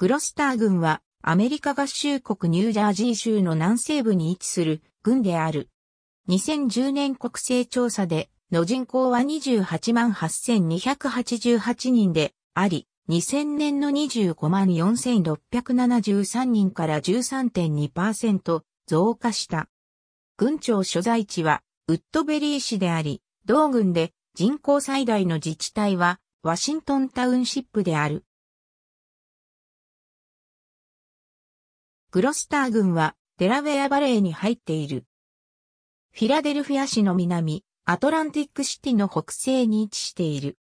グロスター郡はアメリカ合衆国ニュージャージー州の南西部に位置する郡である。2010年国勢調査での人口は28万8288人であり、2000年の25万4673人から13.2%増加した。郡庁所在地はウッドベリー市であり、同郡で人口最大の自治体はワシントンタウンシップである。グロスター郡はデラウェアバレーに入っている。フィラデルフィア市の南、アトランティックシティの北西に位置している。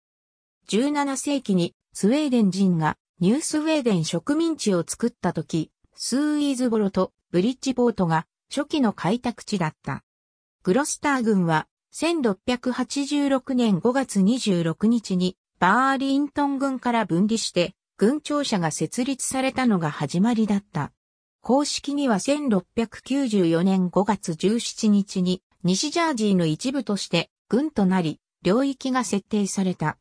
17世紀にスウェーデン人がニュースウェーデン植民地を作った時、スーイーズボロとブリッジボートが初期の開拓地だった。グロスター郡は1686年5月26日にバーリントン郡から分離して郡庁舎が設立されたのが始まりだった。公式には1694年5月17日に西ジャージーの一部として軍となり領域が設定された。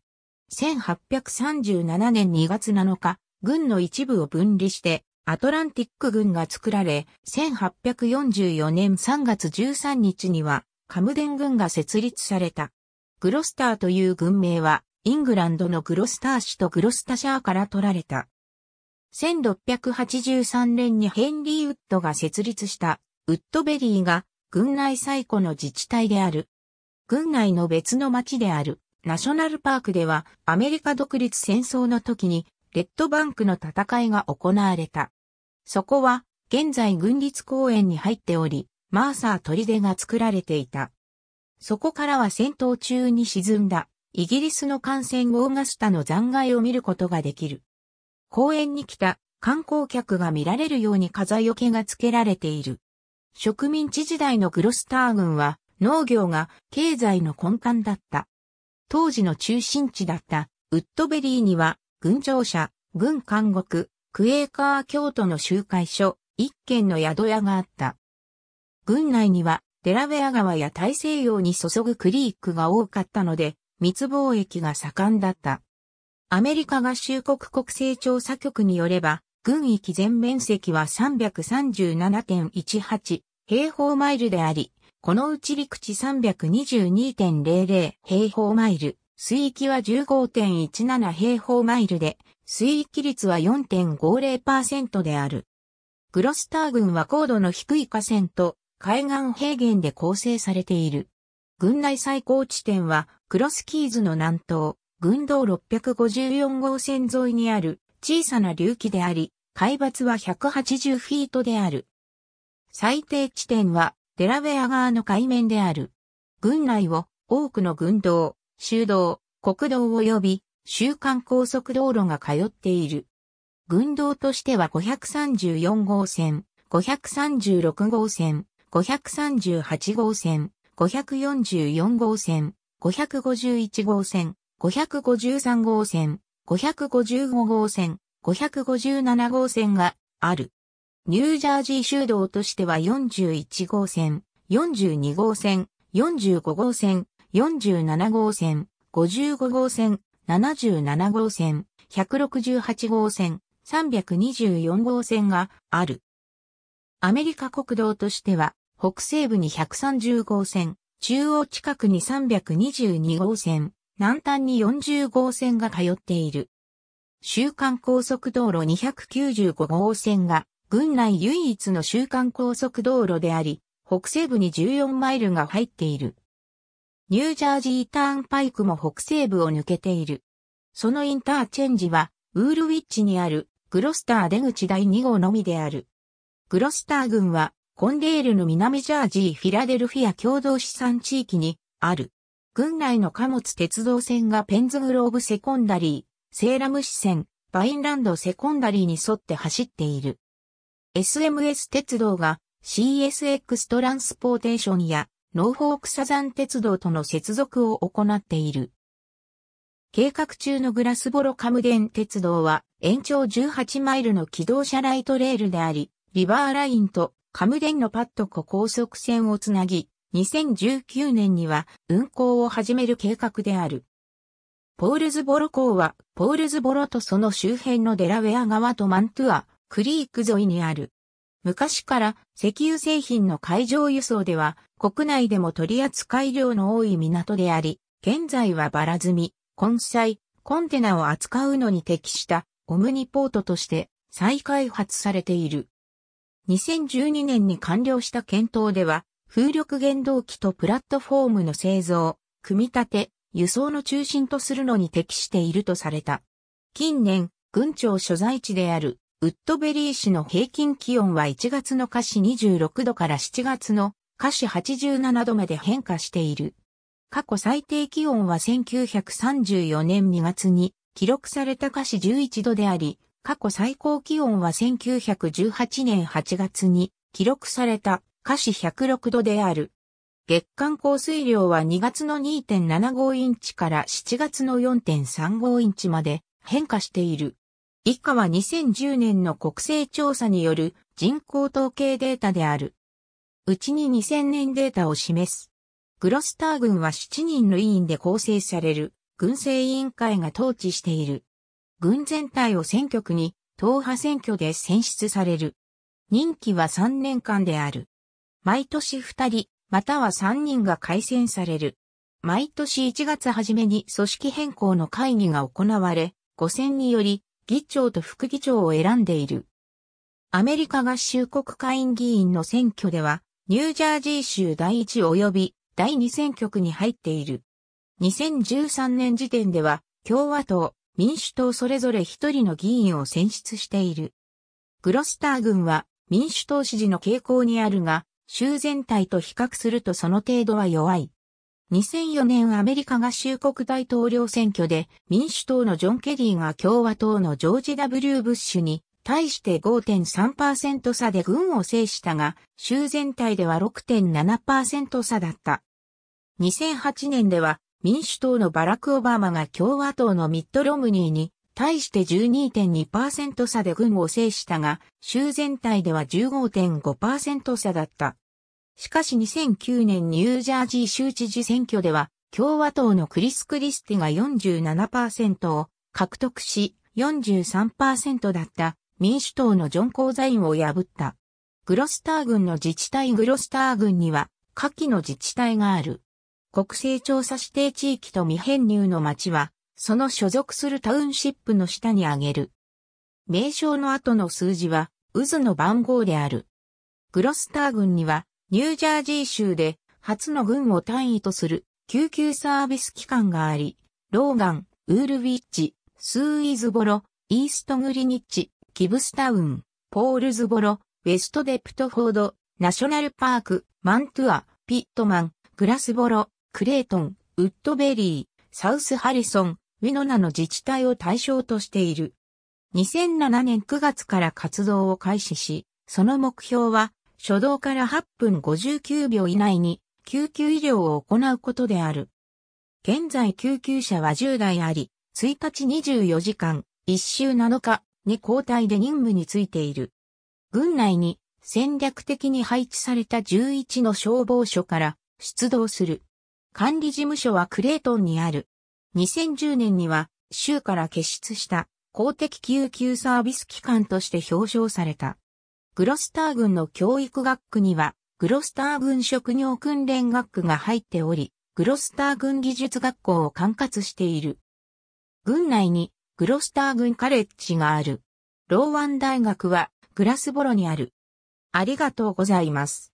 1837年2月7日、軍の一部を分離してアトランティック軍が作られ、1844年3月13日にはカムデン軍が設立された。グロスターという軍名はイングランドのグロスター市とグロスタシャーから取られた。1683年にヘンリー・ウッドが設立したウッドベリーが軍内最古の自治体である。軍内の別の町であるナショナルパークではアメリカ独立戦争の時にレッドバンクの戦いが行われた。そこは現在軍立公園に入っており、マーサー砦が作られていた。そこからは戦闘中に沈んだイギリスの艦船オーガスタの残骸を見ることができる。公園に来た観光客が見られるように風よけが付けられている。植民地時代のグロスター郡は農業が経済の根幹だった。当時の中心地だったウッドベリーには軍庁舎、軍監獄、クエーカー京都の集会所、一軒の宿屋があった。軍内にはデラウェア川や大西洋に注ぐクリークが多かったので密貿易が盛んだった。アメリカ合衆国国勢調査局によれば、軍域全面積は337.18平方マイルであり、このうち陸地322.00平方マイル、水域は15.17平方マイルで、水域率は4.50%である。グロスター軍は高度の低い河川と海岸平原で構成されている。軍内最高地点はクロスキーズの南東、軍道654号線沿いにある小さな流器であり、海抜は180フィートである。最低地点はデラウェア側の海面である。軍内を多くの軍道、修道、国道及び週間高速道路が通っている。軍道としては534号線、536号線、538号線、544号線、551号線、553号線、555号線、557号線がある。ニュージャージー州道としては41号線、42号線、45号線、47号線、55号線、77号線、168号線、324号線がある。アメリカ国道としては、北西部に130号線、中央近くに322号線、南端に40号線が通っている。週間高速道路295号線が、軍内唯一の週間高速道路であり、北西部に14マイルが入っている。ニュージャージーターンパイクも北西部を抜けている。そのインターチェンジは、ウールウィッチにある、グロスター出口第2号のみである。グロスター郡は、コンデールの南ジャージーフィラデルフィア共同資産地域にある。郡内の貨物鉄道線がペンズグローブセコンダリー、セーラム支線、バインランドセコンダリーに沿って走っている。SMS 鉄道が CSX トランスポーテーションやノーフォークサザン鉄道との接続を行っている。計画中のグラスボロカムデン鉄道は延長18マイルの気動車ライトレールであり、リバーラインとカムデンの PATCO 高速線をつなぎ、2019年には運行を始める計画である。ポールズボロ港は、ポールズボロとその周辺のデラウェア川とマントゥア、クリーク沿いにある。昔から石油製品の海上輸送では国内でも取り扱い量の多い港であり、現在はバラ積み、根菜、コンテナを扱うのに適したオムニポートとして再開発されている。2012年に完了した検討では、風力原動機とプラットフォームの製造、組み立て、輸送の中心とするのに適しているとされた。近年、軍庁所在地であるウッドベリー市の平均気温は1月の下市26度から7月の下市87度目で変化している。過去最低気温は1934年2月に記録された下市11度であり、過去最高気温は1918年8月に記録された下市106度である。月間降水量は2月の2.75インチから7月の4.35インチまで変化している。以下は2010年の国勢調査による人口統計データである。うちに2000年データを示す。グロスター軍は7人の委員で構成される軍政委員会が統治している。軍全体を選挙区に党派選挙で選出される。任期は3年間である。毎年2人、または3人が改選される。毎年1月初めに組織変更の会議が行われ、5選により議長と副議長を選んでいる。アメリカ合衆国会員議員の選挙では、ニュージャージー州第1及び第2選挙区に入っている。2013年時点では、共和党、民主党それぞれ一人の議員を選出している。グロスター軍は民主党支持の傾向にあるが、州全体と比較するとその程度は弱い。2004年アメリカ合衆国大統領選挙で民主党のジョン・ケリーが共和党のジョージ・ W・ ブッシュに対して5.3%差で軍を制したが、州全体では6.7%差だった。2008年では民主党のバラク・オバマが共和党のミッド・ロムニーに対して12.2%差で軍を制したが、州全体では15.5%差だった。しかし2009年ニュージャージー州知事選挙では、共和党のクリス・クリスティが47%を獲得し、43%だった民主党のジョン・コーザインを破った。グロスター郡の自治体グロスター郡には、下記の自治体がある。国勢調査指定地域と未編入の町は、その所属するタウンシップの下に挙げる。名称の後の数字は、渦の番号である。グロスター郡には、ニュージャージー州で初の軍を単位とする救急サービス機関があり、ローガン、ウールウィッチ、スーイズボロ、イーストグリニッチ、キブスタウン、ポールズボロ、ウェストデプトフォード、ナショナルパーク、マントゥア、ピットマン、グラスボロ、クレートン、ウッドベリー、サウスハリソン、ウィノナの自治体を対象としている。2007年9月から活動を開始し、その目標は初動から8分59秒以内に救急医療を行うことである。現在救急車は10台あり、1日24時間、1週7日に交代で任務についている。軍内に戦略的に配置された11の消防署から出動する。管理事務所はクレートンにある。2010年には州から結出した公的救急サービス機関として表彰された。グロスター軍の教育学区には、グロスター軍職業訓練学区が入っており、グロスター軍技術学校を管轄している。軍内にグロスター軍カレッジがある。ローワン大学はグラスボロにある。ありがとうございます。